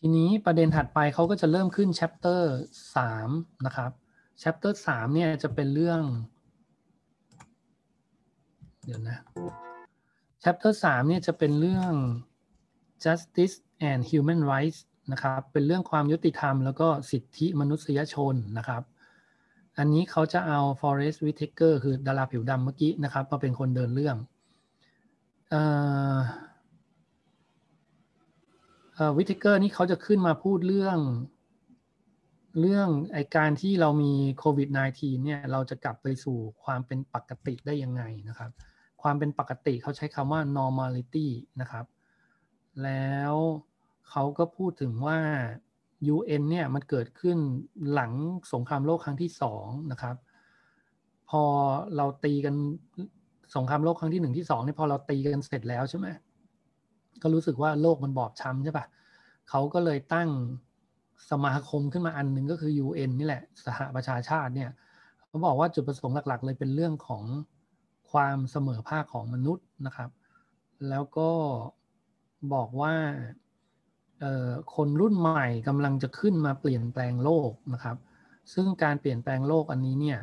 ทีนี้ประเด็นถัดไปเขาก็จะเริ่มขึ้น chapter สามนะครับ chapter สามเนี่ยจะเป็นเรื่อง เดี๋ยวนะ chapter สามเนี่ยจะเป็นเรื่อง justice and human rights นะครับ เป็นเรื่องความยุติธรรมแล้วก็สิทธิมนุษยชนนะครับ อันนี้เขาจะเอา Forest Whitaker คือดาราผิวดำเมื่อกี้นะครับมาเป็นคนเดินเรื่อง วิทิเกอร์นี่เขาจะขึ้นมาพูดเรื่อง เรื่องไอการที่เรามีโควิด -19 เนี่ยเราจะกลับไปสู่ความเป็นปกติได้ยังไงนะครับ ความเป็นปกติเขาใช้คำว่า normality นะครับ แล้วเขาก็พูดถึงว่า UN เนี่ยมันเกิดขึ้นหลังสงครามโลกครั้งที่สองนะครับ พอเราตีกันสงครามโลกครั้งที่หนึ่งที่สองเนี่ยพอเราตีกันเสร็จแล้วใช่ไหม ก็รู้สึกว่าโลกมันบอบช้ำใช่ปะเขาก็เลยตั้งสมาคมขึ้นมาอันหนึ่งก็คือ UN นี่แหละ สหประชาชาติเนี่ยเขาบอกว่าจุดประสงค์หลัก ๆ เลยเป็นเรื่องของความเสมอภาคของมนุษย์นะครับ แล้วก็บอกว่าคนรุ่นใหม่กำลังจะขึ้นมาเปลี่ยนแปลงโลกนะครับ ซึ่งการเปลี่ยนแปลงโลกอันนี้เนี่ย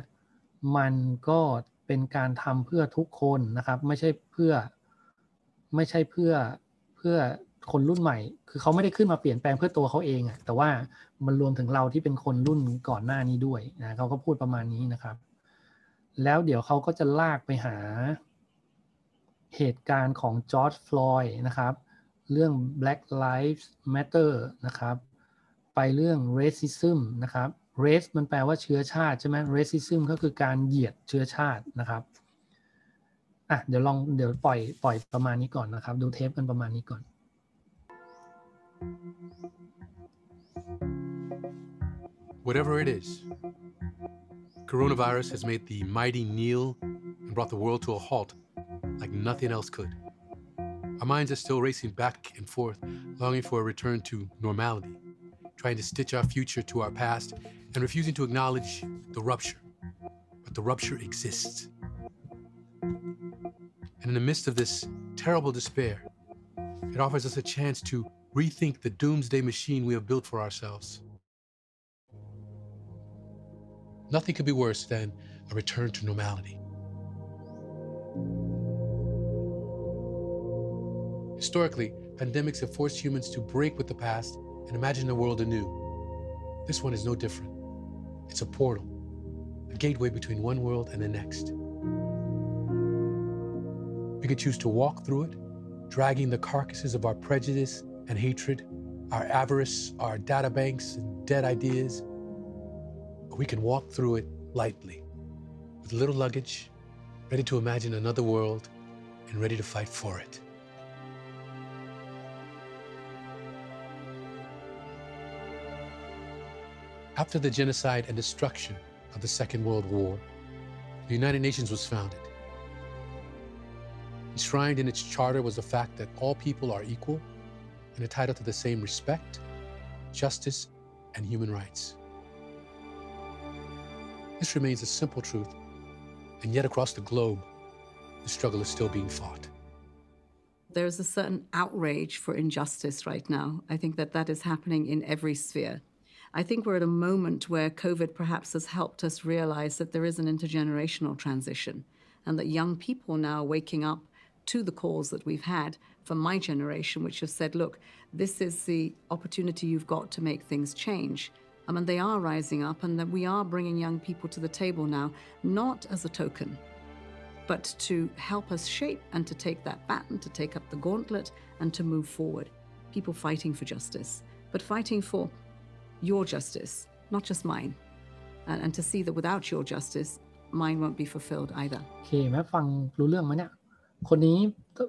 มันก็เป็นการทำเพื่อทุกคนนะครับ ไม่ใช่เพื่อไม่ใช่เพื่อ เพื่อคนรุ่นใหม่ คือเขาไม่ได้ขึ้นมาเปลี่ยนแปลงเพื่อตัวเขาเองอะแต่ว่ามันรวมถึงเราที่เป็นคนรุ่นก่อนหน้านี้ด้วยนะเขาก็พูดประมาณนี้นะครับ แล้วเดี๋ยวเขาก็จะลากไปหาเหตุการณ์ของจอร์จฟลอยด์นะครับ เรื่อง Black Lives Matter นะครับ ไปเรื่อง racism นะครับ race มันแปลว่าเชื้อชาติใช่ไหม racism ก็คือการเหยียดเชื้อชาตินะครับ อ่ะเดี๋ยวลองเดี๋ยวปล่อยปล่อยประมาณนี้ก่อนนะครับ ดูเทปกันประมาณนี้ก่อน Whatever it is, coronavirus has made the mighty kneel and brought the world to a halt like nothing else could. Our minds are still racing back and forth, longing for a return to normality, trying to stitch our future to our past, and refusing to acknowledge the rupture. But the rupture exists. And in the midst of this terrible despair, it offers us a chance to rethink the doomsday machine we have built for ourselves. Nothing could be worse than a return to normality. Historically, pandemics have forced humans to break with the past and imagine the world anew. This one is no different. It's a portal, a gateway between one world and the next. We could choose to walk through it, dragging the carcasses of our prejudice and hatred, our avarice, our data banks, and dead ideas. Or we can walk through it lightly, with little luggage, ready to imagine another world and ready to fight for it. After the genocide and destruction of the Second World War, the United Nations was founded. Enshrined in its charter was the fact that all people are equal and entitled to the same respect, justice, and human rights. This remains a simple truth, and yet across the globe, the struggle is still being fought. There's a certain outrage for injustice right now. I think that that is happening in every sphere. I think we're at a moment where COVID perhaps has helped us realize that there is an intergenerational transition and that young people now are waking up to the calls that we've had from my generation, which have said, look, this is the opportunity you've got to make things change. I mean, they are rising up, and that we are bringing young people to the table now, not as a token, but to help us shape and to take that baton, to take up the gauntlet, and to move forward. People fighting for justice, but fighting for your justice, not just mine. And, and to see that without your justice, mine won't be fulfilled either. โอเคแม่ฟังรู้เรื่องไหมเนี่ย คนนี้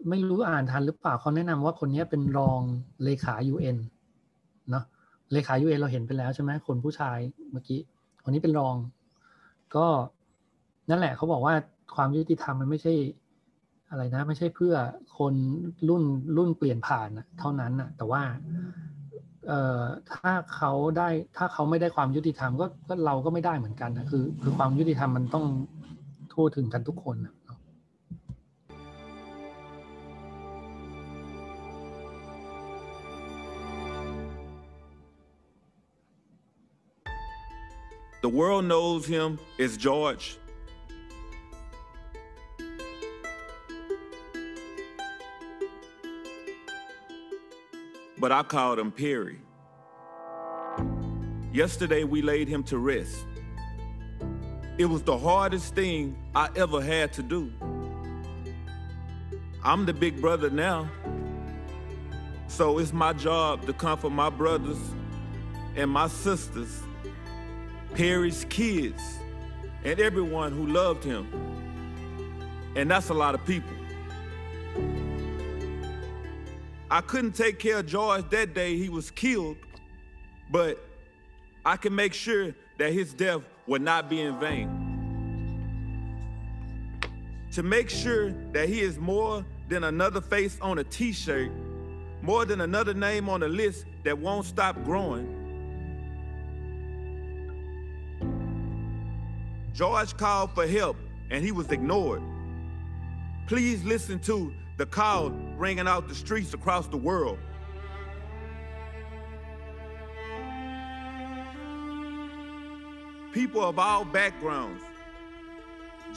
ไม่รู้อ่านทันหรือเปล่าเขาแนะนำว่าคนนี้เป็นรองเลขา UN เนาะเลขา UN เราเห็นไปแล้วใช่ไหมคนผู้ชายเมื่อกี้คนนี้เป็นรอง ก็นั่นแหละเขาบอกว่าความยุติธรรมมันไม่ใช่อะไรนะ ไม่ใช่เพื่อคนรุ่นรุ่นเปลี่ยนผ่านเท่านั้นนะแต่ว่าเอ่อถ้าเขาได้ถ้าเขาไม่ได้ความยุติธรรมก็ก็เราก็ไม่ได้เหมือนกันนะคือ คือความยุติธรรมมันต้องทั่วถึงกันทุกคนนะ The world knows him as George. But I called him Perry. Yesterday we laid him to rest. It was the hardest thing I ever had to do. I'm the big brother now. So it's my job to comfort my brothers and my sisters, Perry's kids, and everyone who loved him. And that's a lot of people. I couldn't take care of George that day he was killed, but I can make sure that his death would not be in vain. To make sure that he is more than another face on a t shirt, more than another name on a list that won't stop growing. George called for help and he was ignored. Please listen to the call ringing out the streets across the world. People of all backgrounds,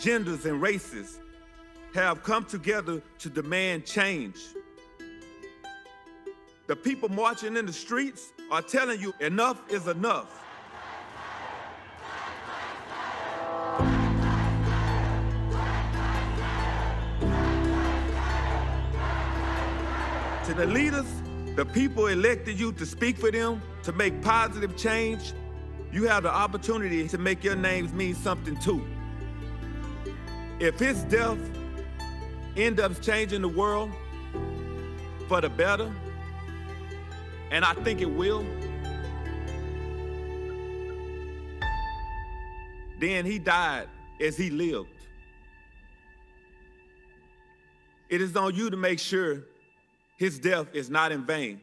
genders, and races have come together to demand change. The people marching in the streets are telling you enough is enough. To the leaders, the people elected you to speak for them, to make positive change. You have the opportunity to make your names mean something too. If his death ends up changing the world for the better, and I think it will, then he died as he lived. It is on you to make sure his death is not in vain.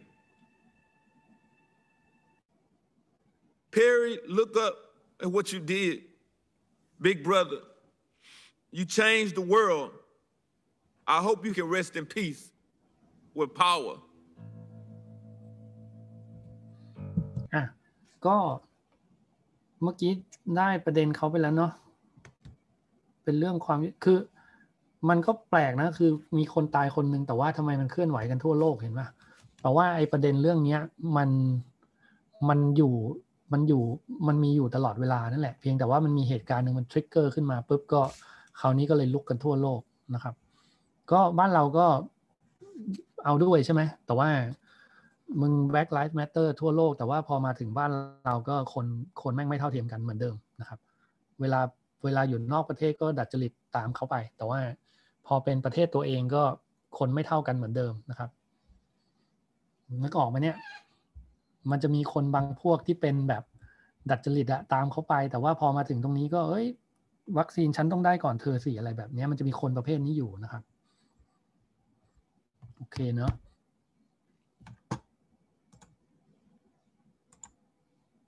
Perry, look up at what you did. Big brother, you changed the world. I hope you can rest in peace with power. อ่ะก็เมื่อกี้ได้ประเด็นเขาไปแล้วเนาะเป็นเรื่องความคือ มันก็แปลกนะคือมีคนตายคนหนึ่งแต่ว่าทำไมมันเคลื่อนไหวกันทั่วโลกเห็นปะแต่ว่าไอ้ประเด็นเรื่องเนี้ยมันมันอยู่มันอยู่มันมีอยู่ตลอดเวลานั่นแหละเพียงแต่ว่ามันมีเหตุการณ์หนึ่งมันทริกเกอร์ขึ้นมาปุ๊บก็คราวนี้ก็เลยลุกกันทั่วโลกนะครับ ก็บ้านเราก็เอาด้วยใช่ไหมแต่ว่ามึง Black Lives Matter ทั่วโลก แต่ว่าพอมาถึงบ้านเราก็คนคนแม่งไม่เท่าเทียมกันเหมือนเดิมนะครับ เวลาเวลาอยู่นอกประเทศก็ดัดจริตตามเขาไป แต่ว่า พอเป็นประเทศตัวเองก็คนไม่เท่ากันเหมือนเดิมนะครับนึกออกไหมเนี่ย มันจะมีคนบางพวกที่เป็นแบบดัดจริตอะตามเขาไป แต่ว่าพอมาถึงตรงนี้ก็เอ้ย วัคซีนฉันต้องได้ก่อนเธอสิอะไรแบบนี้มันจะมีคนประเภทนี้อยู่นะครับ โอเคเนาะ